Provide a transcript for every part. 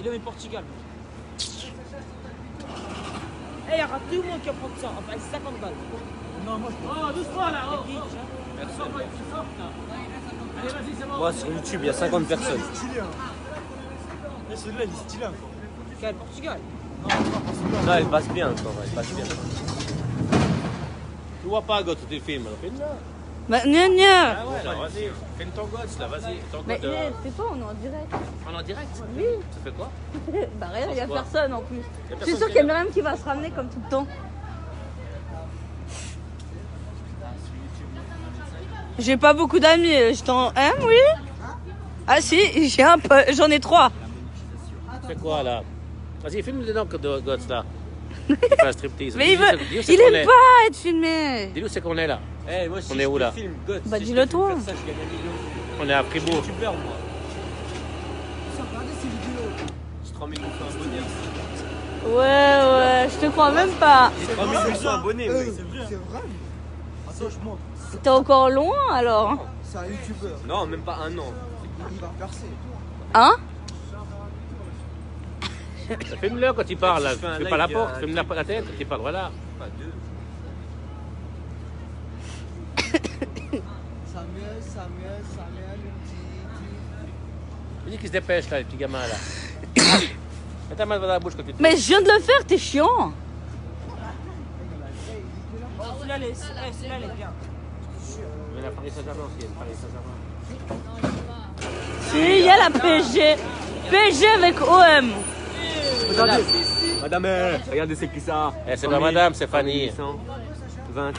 Il est au Portugal. Eh, il y aura tout le monde qui va prendre ça. Enfin, 50 balles. Non, moi je Oh, doucement là, oh. Sors, là. Allez, vas-y, c'est bon. Moi, sur YouTube, il y a 50 personnes. Il stylé. Hein. Eh, celui-là, il est stylé encore. Quel Portugal? Non, elle passe bien encore, elle passe bien. Tu vois pas, tu filmes, alors filme-le. Bah, gna gna. Ah ouais, alors vas-y, filme ton gosse là, vas-y. Ton Mais gosse, euh, c'est toi, on est en direct. On est en direct Oui. Ça fait quoi bah rien, il y a Quoi personne en plus. Je suis qui qu'il y a Myriam qui va se ramener comme tout le temps. J'ai pas beaucoup d'amis, euh, je t'en aime, oui Ah si, j'ai un peu, j'en ai trois. Tu fais quoi là Vas-y, filme-le donc, God, là. Il fait un striptease. Mais il veut, c'est- c'est il qu'on aime est. pas être filmé. Dis-lui c'est qu'on est là. Eh, moi, si On est où, là filme, God, Bah, si dis-le toi. ça. On est à Fribourg. youtubeur, moi. Regardez ces vidéos. J'ai 3800 abonnés. Ouais, ouais, je te crois même pas. J'ai 3800 abonnés, Euh, mec. C'est vrai. C'est vrai. Attends, je montre. T'es encore loin alors C'est un youtubeur. Non, même pas un an. Il va percer. Hein Filme-le quand il parle, là. Fais pas la porte, filme la, la tête quand il parle, voilà. Samuel, Samuel, Samuel, Il dit qu'il se dépêche là, les petits gamins là. Mets ta main dans la bouche quand tu te Mais je viens de le faire, t'es chiant. Oh, celui-là, il est- eh, celui-là, il est bien. Mais la Paris Saint-Germain aussi, la Paris Saint-Germain. Si, il y a la PSG. PSG avec OM. Regardez. Madame, eh, regardez, c'est qui ça? Eh, c'est pas madame, c'est Fanny. 20.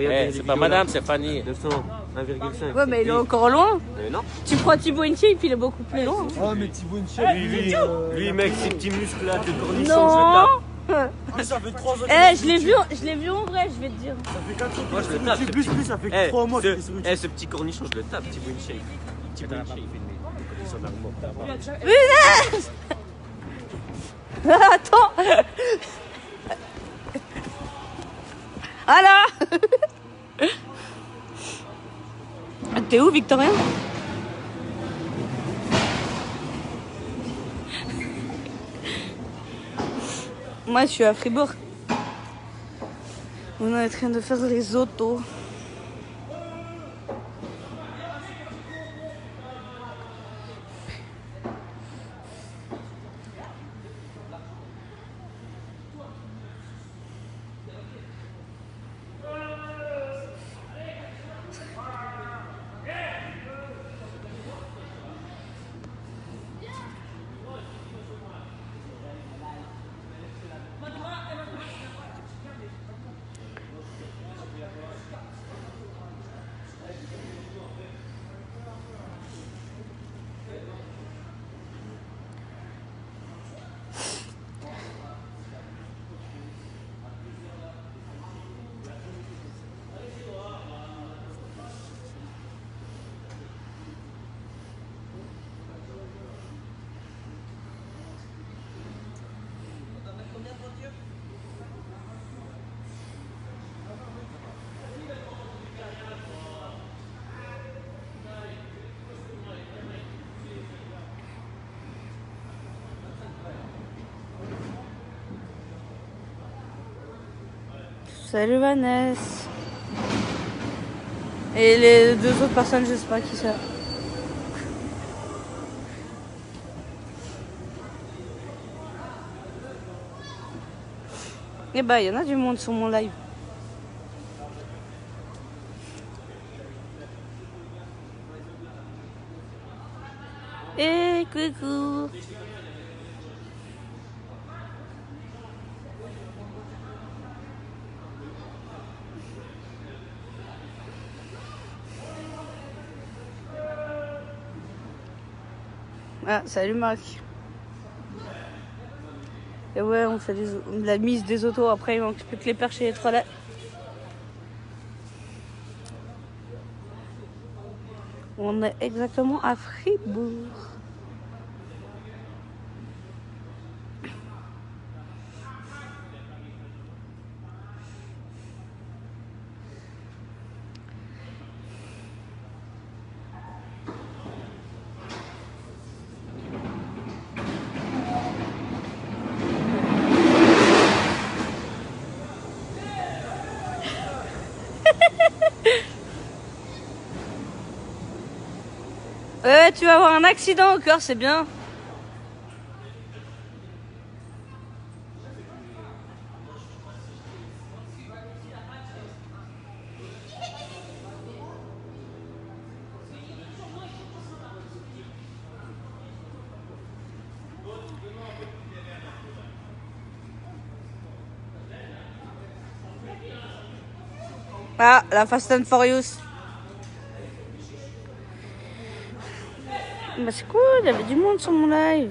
Eh, Regardez, c'est pas madame, c'est Fanny. 900, 1,5. Ouais, mais il est encore loin. Euh, non. Tu prends Thibaut Inchie, puis il est beaucoup plus loin. Oh, mais Thibaut Inchel, Lui, lui, lui, mec, ces petits muscles là, de cornichon, je. Ah, ça fait 3 ans. Eh, je l'ai vu, je l'ai vu en vrai, je vais te dire. Ça fait 4 ans. Moi, je le tape. Plus, petit- plus, ça fait Eh, 3 mois ce, sur eh, ce petit cornichon, je le tape, Thibaut InShape. Thibaut InShape. Punaise Attends Ah là T'es où, Victorien Moi, je suis à Fribourg. On est en train de faire les autos. Salut Vanessa. Et les deux autres personnes, je sais pas qui c'est. Eh bah, il y en a du monde sur mon live. Eh, coucou. Ah, salut Marc. Et ouais, on fait la mise des autos. Après, il manque plus que les perches et les trolleys. On est exactement à Fribourg. Ouais, tu vas avoir un accident encore, c'est bien. Ah, la Fast and Furious. Bah c'est cool, il y avait du monde sur mon live.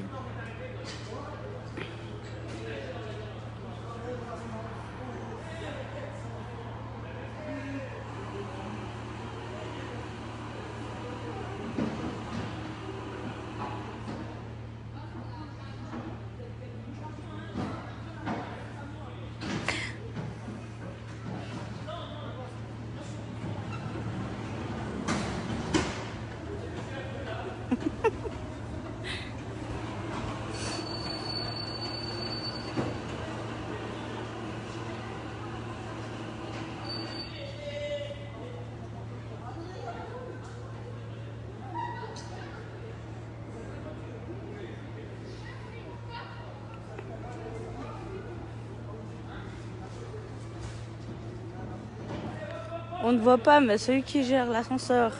On ne voit pas, mais celui qui gère l'ascenseur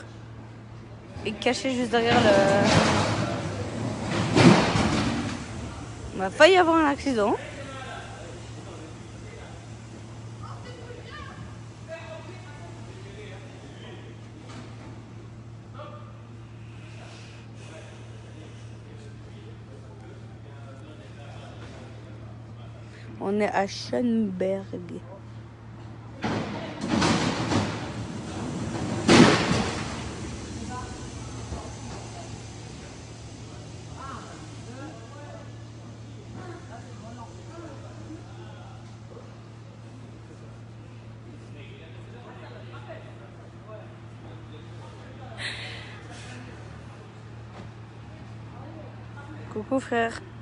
est caché juste derrière le. On a failli avoir un accident. On est à Schönberg. Coucou.